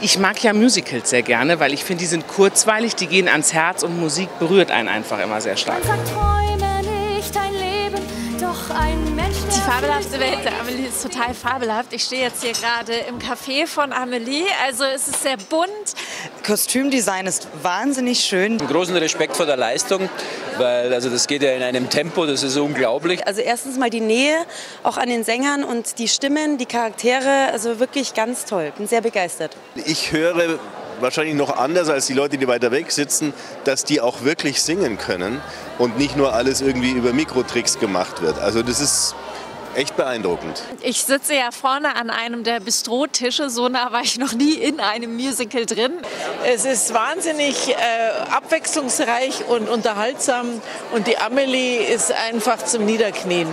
Ich mag ja Musicals sehr gerne, weil ich finde, die sind kurzweilig, die gehen ans Herz und Musik berührt einen einfach immer sehr stark. Die fabelhafte Welt der Amelie ist total fabelhaft. Ich stehe jetzt hier gerade im Café von Amelie. Also es ist sehr bunt. Kostümdesign ist wahnsinnig schön. Großen Respekt vor der Leistung, weil also das geht ja in einem Tempo, das ist unglaublich. Also erstens mal die Nähe auch an den Sängern und die Stimmen, die Charaktere, also wirklich ganz toll. Bin sehr begeistert. Ich höre wahrscheinlich noch anders als die Leute, die weiter weg sitzen, dass die auch wirklich singen können und nicht nur alles irgendwie über Mikrotricks gemacht wird. Also das ist echt beeindruckend. Ich sitze ja vorne an einem der Bistro-Tische. So nah war ich noch nie in einem Musical drin. Es ist wahnsinnig äh, abwechslungsreich und unterhaltsam. Und die Amelie ist einfach zum Niederknien.